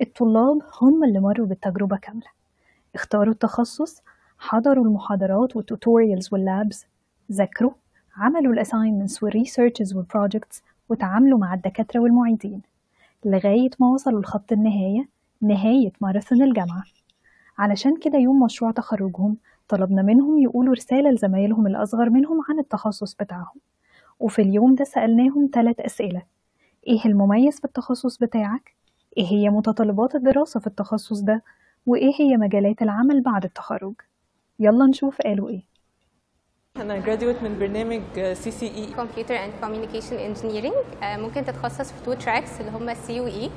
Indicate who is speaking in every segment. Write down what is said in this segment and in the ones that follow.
Speaker 1: الطلاب هم اللي مروا بالتجربة كاملة. اختاروا التخصص حضروا المحاضرات وال tutorials وال labs ذاكروا عملوا ال assignments وال researches وال projects وتعاملوا مع الدكاترة والمعيدين. لغاية ما وصلوا لخط النهاية نهاية ماراثون الجامعة. علشان كده يوم مشروع تخرجهم طلبنا منهم يقولوا رسالة لزمايلهم الأصغر منهم عن التخصص بتاعهم. وفي اليوم ده سألناهم ثلاث أسئلة. إيه المميز في التخصص بتاعك؟ إيه هي متطلبات الدراسة في التخصص ده؟ وإيه هي مجالات العمل بعد التخرج؟ يلا نشوف قالوا إيه.
Speaker 2: أنا graduate من برنامج CCE
Speaker 3: computer and communication engineering ممكن تتخصص في two tracks اللي هم C و E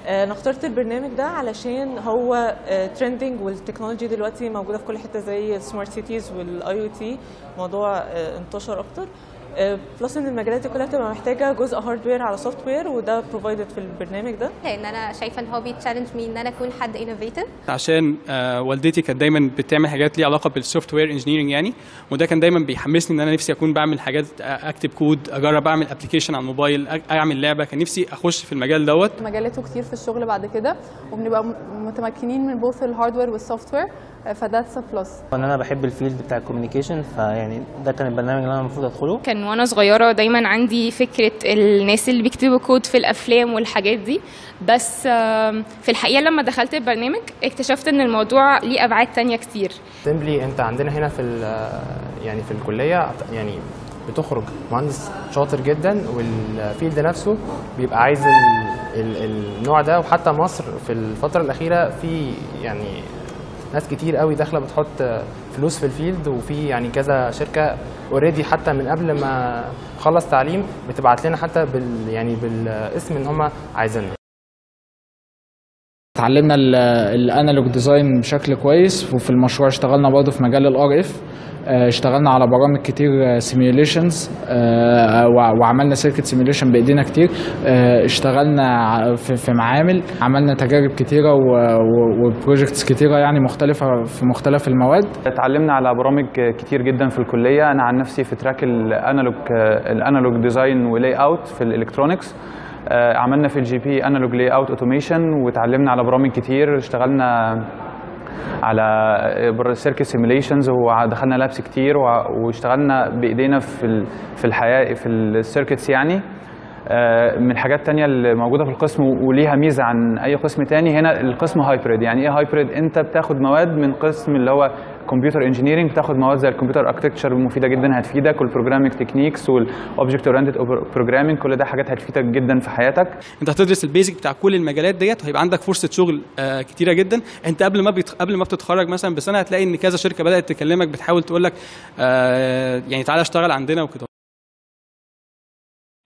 Speaker 2: أنا اخترت البرنامج ده علشان هو trending والتكنولوجي دلوقتي موجودة في كل حتة زي ال smart cities وال IoT موضوع آه، انتشر أكتر. plus إن المجالات دي كلها بتبقى محتاجة جزء hardware على software وده provided في البرنامج ده.
Speaker 3: لأن أنا شايفة إن هو بي challenge me إن أنا أكون حد innovative
Speaker 4: عشان آه، والدتي كانت دايما بتعمل حاجات ليها علاقة بال software engineering يعني وده كان دايما بيحمسني إن أنا نفسي أكون بعمل حاجات آه، اكتب كود أجرب أعمل application على الموبايل أعمل لعبة. كان نفسي أخش في المجال دوت.
Speaker 5: مجالاته كتير في الشغل بعد كده وبنبقى متمكنين من both ال hardware وال software ف that's
Speaker 6: a plus إن أنا بحب ال field بتاع ال communication فيعني ده كان البرنامج اللي أنا المفروض أدخله.
Speaker 7: كان وأنا صغيرة دايما عندي فكرة الناس اللي بيكتبوا كود في الأفلام والحاجات دي. بس في الحقيقة لما دخلت البرنامج اكتشفت إن الموضوع ليه أبعاد تانية كتير.
Speaker 8: simply أنت عندنا هنا في ال- يعني في الكلية يعني بتخرج مهندس شاطر جدا وال field نفسه بيبقى عايز ال ال النوع ده. وحتى مصر في الفترة الأخيرة في يعني ناس كتير قوي داخلة بتحط فلوس في ال field وفي يعني كذا شركة already حتى من قبل ما خلص تعليم بتبعت لنا حتى بال يعني بالاسم إن هم عايزيننا.
Speaker 9: اتعلمنا ال analog design بشكل كويس وفي المشروع اشتغلنا برضه في مجال ال RF اشتغلنا على برامج كتير simulations وعملنا circuit simulation بإيدينا كتير. آه، اشتغلنا في معامل عملنا تجارب كتيرة و projects كتيرة يعني مختلفة في مختلف المواد.
Speaker 10: اتعلمنا على برامج كتير جدا في الكلية. أنا عن نفسي في track ال analog ال analog design و layout في ال electronics آه، عملنا في ال GP analog layout automation واتعلمنا على برامج كتير. اشتغلنا على circuit simulations ودخلنا labs كتير واشتغلنا بإيدينا في في الحياة في ال circuits يعني. آه، من الحاجات التانية اللي موجودة في القسم وليها ميزة عن أي قسم تاني هنا القسم hybrid يعني إيه hybrid؟ أنت بتاخد مواد من قسم اللي هو computer engineering بتاخد مواد زي ال computer architecture مفيدة جدا هتفيدك وال programming techniques وال object oriented programming كل ده حاجات هتفيدك جدا في حياتك.
Speaker 4: أنت هتدرس ال basic بتاع كل المجالات ديت وهيبقى عندك فرصة شغل آه، كتيرة جدا. أنت قبل ما بيت... قبل ما بتتخرج مثلا بسنة هتلاقي إن كذا شركة بدأت تكلمك بتحاول تقول لك آه، يعني تعالى اشتغل عندنا وكده.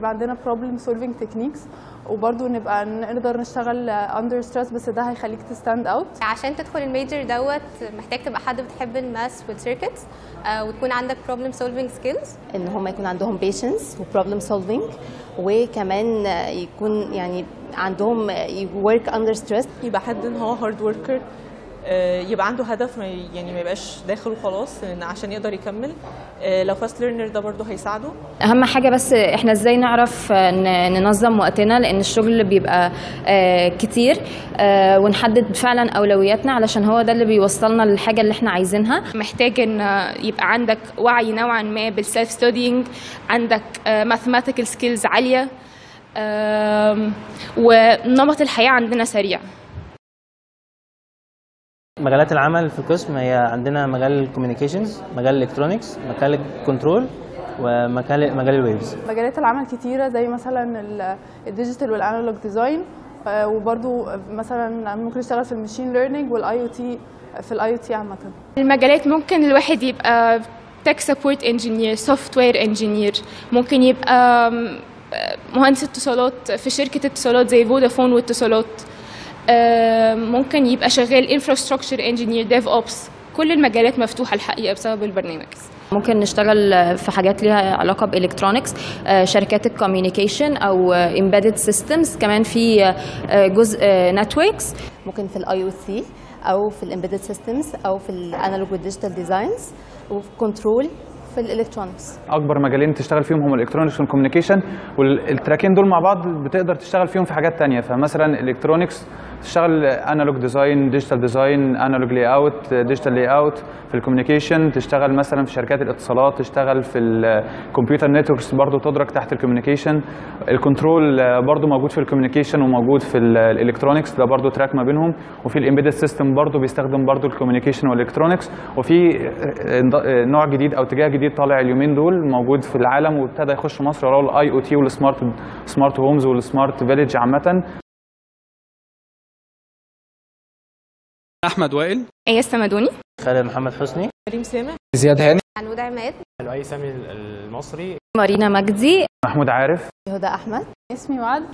Speaker 5: عندنا problem solving techniques وبرضه نبقى نقدر نشتغل under stress بس ده هيخليك ت stand out
Speaker 3: عشان تدخل ال major دوت محتاج تبقى حد بتحب ال math وال circuits وتكون عندك problem solving skills
Speaker 11: إن هم يكون عندهم patience و problem solving وكمان يكون يعني عندهم work under stress
Speaker 2: يبقى حد إن هو hard worker يبقى عنده هدف يعني ما يبقاش داخل وخلاص عشان يقدر يكمل. آه، لو fast learner ده برضه هيساعده.
Speaker 7: أهم حاجة بس إحنا إزاي نعرف ن- ننظم وقتنا؟ لأن الشغل بيبقى آه، كتير آه، ونحدد فعلا أولوياتنا علشان هو ده اللي بيوصلنا للحاجة اللي إحنا عايزينها. محتاج إن يبقى عندك وعي نوعا ما بال self studying عندك mathematical skills عالية ونمط الحياة عندنا سريع.
Speaker 6: مجالات العمل في القسم هي عندنا مجال ال communications مجال ال electronics مجال ال control ومجال مجال ال waves
Speaker 5: مجالات العمل كتيرة زي مثلا ال digital وال analog design وبرضه مثلا ممكن يشتغل في ال machine learning وال IoT في ال IoT عامة.
Speaker 7: المجالات ممكن الواحد يبقى tech support engineer software engineer ممكن يبقى آم، مهندس اتصالات في شركة اتصالات زي فودافون واتصالات. ممكن يبقى شغال infrastructure engineer DevOps كل المجالات مفتوحة الحقيقة بسبب البرنامج.
Speaker 12: ممكن نشتغل في حاجات ليها علاقة ب electronics شركات ال communication أو embedded systems كمان في آه، جزء networks
Speaker 11: ممكن في الاي أو سي أو في ال embedded systems أو في ال analog وال digital designs وفي control في ال
Speaker 10: electronics أكبر مجالين تشتغل فيهم هم ال electronics وال communication والتراكين دول مع بعض بتقدر تشتغل فيهم في حاجات تانية. فمثلا ال electronics تشتغل analog design digital design analog layout digital layout في ال communication تشتغل مثلا في شركات الاتصالات تشتغل في ال computer networks برضو تندرج تحت ال communication ال control برضو موجود في ال communication وموجود في ال electronics ده برضو track ما بينهم. وفي ال embedded system برضو بيستخدم برضو ال communication وال electronics وفي نوع جديد أو اتجاه جديد طالع اليومين دول موجود في العالم وابتدى يخش مصر وهو ال IoT وال smart smart homes وال smart village
Speaker 4: عامة. أحمد وائل.
Speaker 7: إيه السمدوني
Speaker 6: خالد محمد حسني.
Speaker 2: كريم سامح
Speaker 9: زياد هاني.
Speaker 3: عنود عماد
Speaker 8: لؤي سامي المصري.
Speaker 7: مارينا مجدي.
Speaker 10: محمود عارف.
Speaker 11: هدى أحمد.
Speaker 5: اسمي وعد.